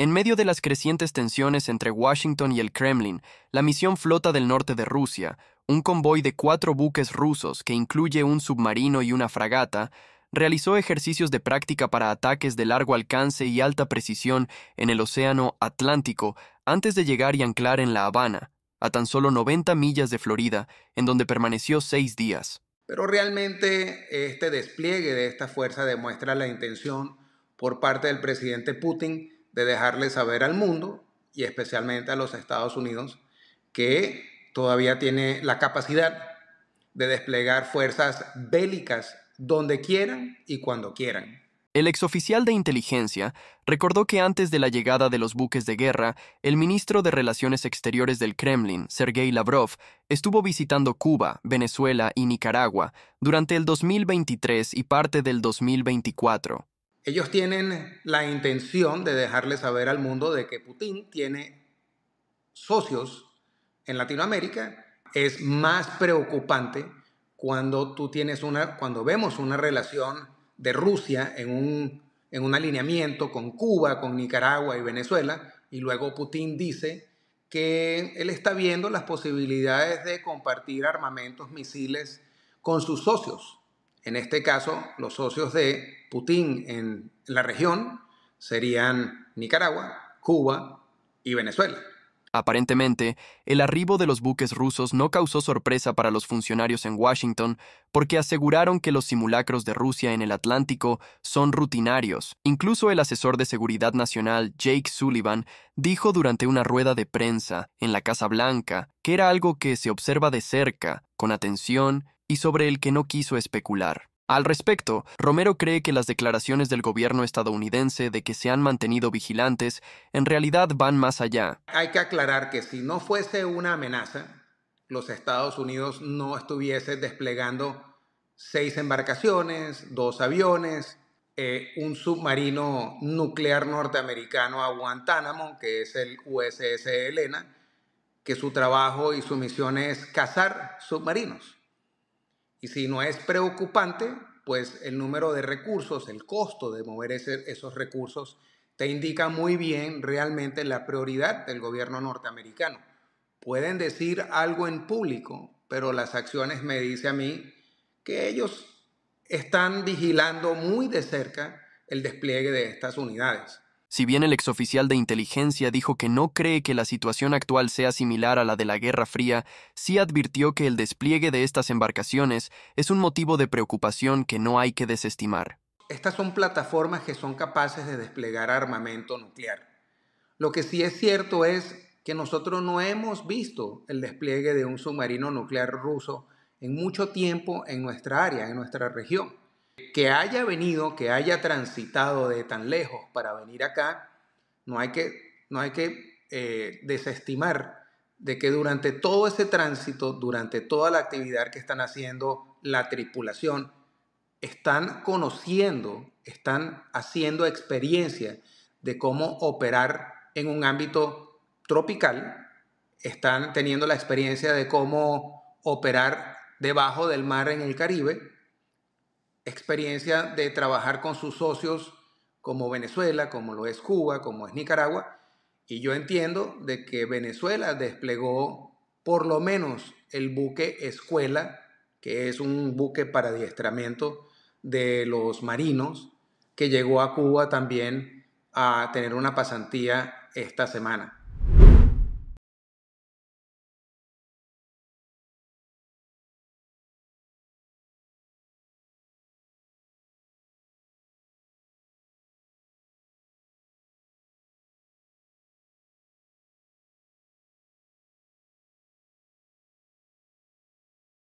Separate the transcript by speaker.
Speaker 1: En medio de las crecientes tensiones entre Washington y el Kremlin, la misión Flota del Norte de Rusia, un convoy de cuatro buques rusos que incluye un submarino y una fragata, realizó ejercicios de práctica para ataques de largo alcance y alta precisión en el Océano Atlántico antes de llegar y anclar en La Habana, a tan solo 90 millas de Florida, en donde permaneció seis días.
Speaker 2: Pero realmente este despliegue de esta fuerza demuestra la intención por parte del presidente Putin de dejarle saber al mundo y especialmente a los Estados Unidos que todavía tiene la capacidad de desplegar fuerzas bélicas donde quieran y cuando quieran.
Speaker 1: El exoficial de inteligencia recordó que antes de la llegada de los buques de guerra, el ministro de Relaciones Exteriores del Kremlin, Sergei Lavrov, estuvo visitando Cuba, Venezuela y Nicaragua durante el 2023 y parte del 2024.
Speaker 2: Ellos tienen la intención de dejarle saber al mundo de que Putin tiene socios en Latinoamérica. Es más preocupante cuando tú tienes una, cuando vemos una relación de Rusia en un, en un alineamiento con Cuba, con Nicaragua y Venezuela, y luego Putin dice que él está viendo las posibilidades de compartir armamentos, misiles con sus socios. En este caso, los socios de Putin en la región serían Nicaragua, Cuba y Venezuela.
Speaker 1: Aparentemente, el arribo de los buques rusos no causó sorpresa para los funcionarios en Washington porque aseguraron que los simulacros de Rusia en el Atlántico son rutinarios. Incluso el asesor de seguridad nacional Jake Sullivan dijo durante una rueda de prensa en la Casa Blanca que era algo que se observa de cerca, con atención y sobre el que no quiso especular. Al respecto, Romero cree que las declaraciones del gobierno estadounidense de que se han mantenido vigilantes en realidad van más allá.
Speaker 2: Hay que aclarar que si no fuese una amenaza, los Estados Unidos no estuviese desplegando seis embarcaciones, dos aviones, eh, un submarino nuclear norteamericano a Guantánamo, que es el USS Elena, que su trabajo y su misión es cazar submarinos. Y si no es preocupante, pues el número de recursos, el costo de mover esos recursos, te indica muy bien realmente la prioridad del gobierno norteamericano. Pueden decir algo en público, pero las acciones me dicen a mí que ellos están vigilando muy de cerca el despliegue de estas unidades.
Speaker 1: Si bien el exoficial de inteligencia dijo que no cree que la situación actual sea similar a la de la Guerra Fría, sí advirtió que el despliegue de estas embarcaciones es un motivo de preocupación que no hay que desestimar.
Speaker 2: Estas son plataformas que son capaces de desplegar armamento nuclear. Lo que sí es cierto es que nosotros no hemos visto el despliegue de un submarino nuclear ruso en mucho tiempo en nuestra área, en nuestra región que haya venido, que haya transitado de tan lejos para venir acá, no hay que, no hay que eh, desestimar de que durante todo ese tránsito, durante toda la actividad que están haciendo la tripulación, están conociendo, están haciendo experiencia de cómo operar en un ámbito tropical, están teniendo la experiencia de cómo operar debajo del mar en el Caribe, experiencia de trabajar con sus socios como Venezuela, como lo es Cuba, como es Nicaragua, y yo entiendo de que Venezuela desplegó por lo menos el buque Escuela, que es un buque para adiestramiento de los marinos, que llegó a Cuba también a tener una pasantía esta semana.